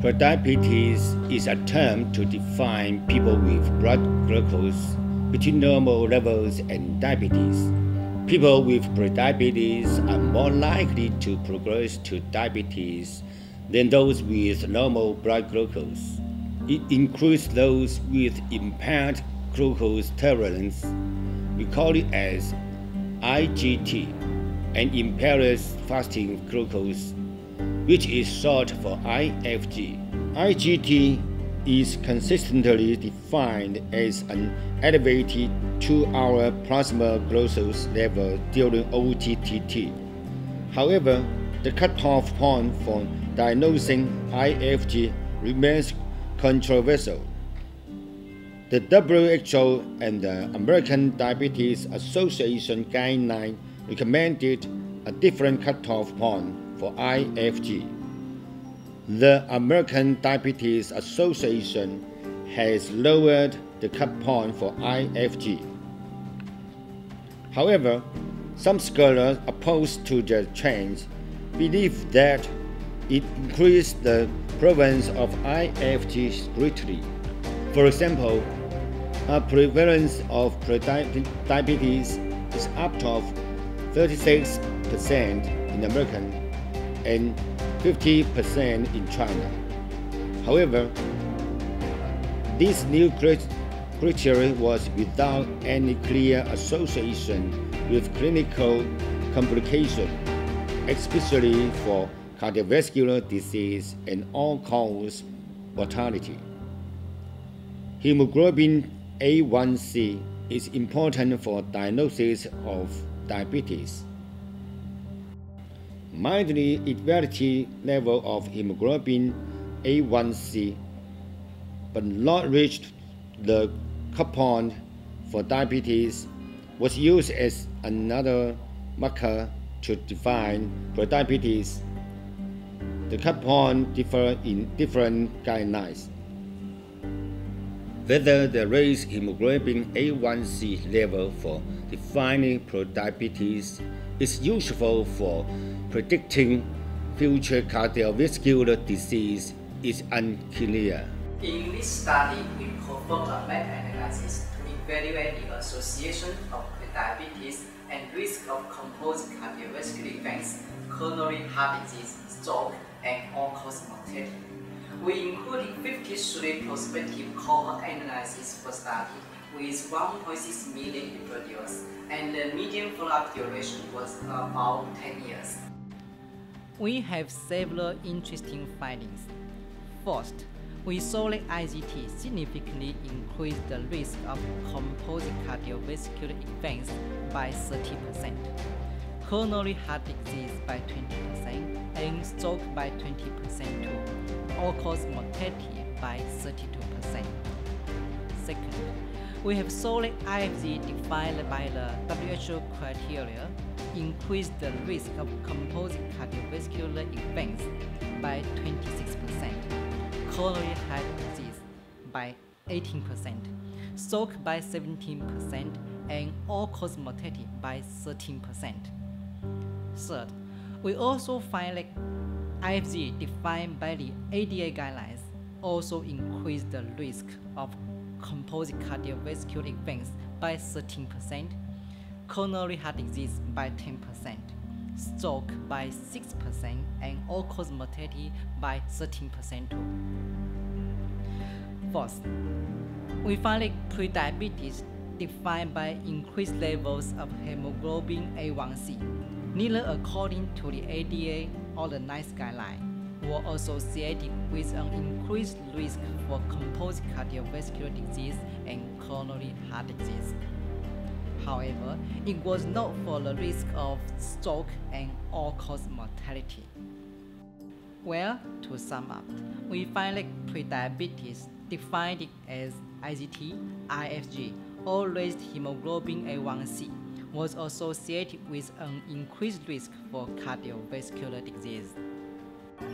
Prediabetes is a term to define people with blood glucose between normal levels and diabetes. People with prediabetes are more likely to progress to diabetes than those with normal blood glucose. It includes those with impaired glucose tolerance. We call it as IGT, and impaired fasting glucose which is short for IFG. IGT is consistently defined as an elevated 2-hour plasma glucose level during OGTT. However, the cutoff point for diagnosing IFG remains controversial. The WHO and the American Diabetes Association guideline recommended a different cutoff point for IFG. The American Diabetes Association has lowered the cut point for IFG. However, some scholars opposed to the change believe that it increased the prevalence of IFG greatly. For example, a prevalence of diabetes is up to 36% in American and 50% in China. However, this new criteria was without any clear association with clinical complication, especially for cardiovascular disease and all-cause mortality. Hemoglobin A1C is important for diagnosis of diabetes mildly elevated level of hemoglobin A1C, but not reached the cut for diabetes, was used as another marker to define prediabetes. The cut differ in different guidelines. Whether the raised hemoglobin A1C level for defining prediabetes is useful for predicting future cardiovascular disease is unclear. In this study, we performed a meta-analysis to evaluate the association of diabetes and risk of composite cardiovascular events, coronary heart disease, stroke, and all-cause mortality. We included 53 prospective cohort analyses for study with 1.6 million individuals, and the median follow-up duration was about 10 years we have several interesting findings. First, we saw that IGT significantly increased the risk of composite cardiovascular events by 30%, coronary heart disease by 20%, and stroke by 20% too, all-cause mortality by 32%. Second, we have solid IFG defined by the WHO criteria increased the risk of composite cardiovascular events by 26%, coronary heart disease by 18%, stroke by 17%, and all-cause mortality by 13%. Third, we also find that IFG defined by the ADA guidelines also increased the risk of composite cardiovascular events by 13%, coronary heart disease by 10%, stroke by 6%, and all-cause mortality by 13% too. Fourth, we find that prediabetes defined by increased levels of hemoglobin A1C, neither according to the ADA or the NICE guideline were associated with an increased risk for composite cardiovascular disease and coronary heart disease. However, it was not for the risk of stroke and all-cause mortality. Well, to sum up, we find that prediabetes defined as IGT, IFG, or raised hemoglobin A1C was associated with an increased risk for cardiovascular disease.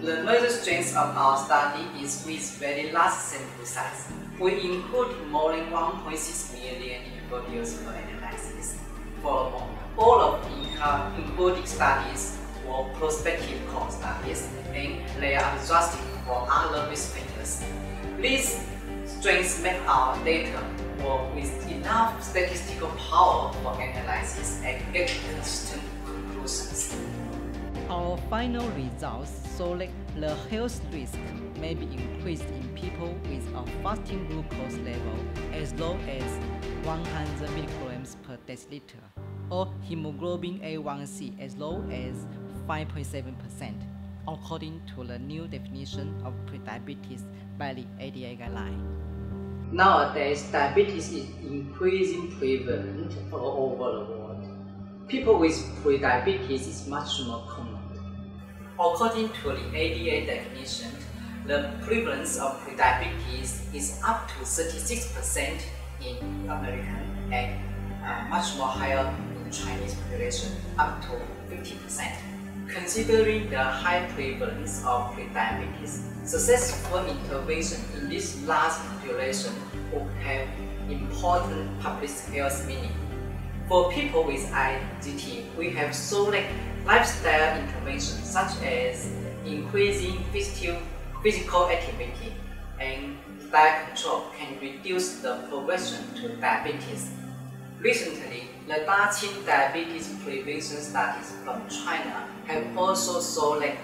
The major strength of our study is with very large sample size. We include more than 1.6 million for analysis. For all of the uh, included studies for prospective core studies and they are adjusted for other risk factors. These strengths make our data work with enough statistical power for analysis and get consistent conclusions. Our final results show that the health risk may be increased in people with a fasting glucose level as low as 100 mg per deciliter or hemoglobin A1C as low as 5.7%, according to the new definition of prediabetes by the ADA guideline. Nowadays, diabetes is increasing prevalent all over the world. People with prediabetes is much more common. According to the ADA definition, the prevalence of prediabetes is up to 36% in American and uh, much more higher in Chinese population, up to 50%. Considering the high prevalence of prediabetes, successful intervention in this large population would have important public health meaning. For people with IGT, we have solid lifestyle interventions such as increasing physical activity and diet control can reduce the progression to diabetes. Recently, the Daqing diabetes prevention studies from China have also shown that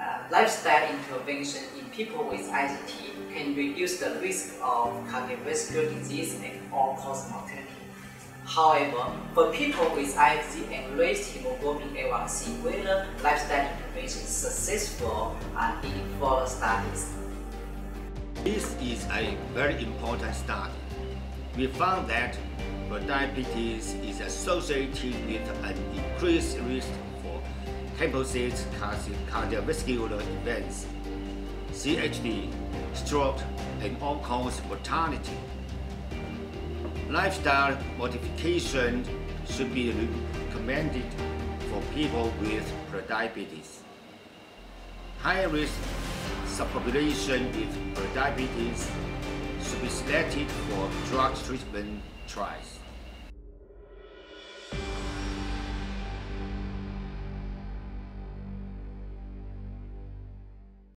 uh, lifestyle intervention in people with IGT can reduce the risk of cardiovascular disease and all-cause mortality. However, for people with IGT and raised hemoglobin A1C, whether lifestyle intervention is successful are needed further studies. This is a very important study. We found that diabetes is associated with an increased risk for composite cardiovascular events, CHD, stroke, and all-cause mortality. Lifestyle modification should be recommended for people with prediabetes. High-risk subpopulation with prediabetes should be selected for drug treatment trials.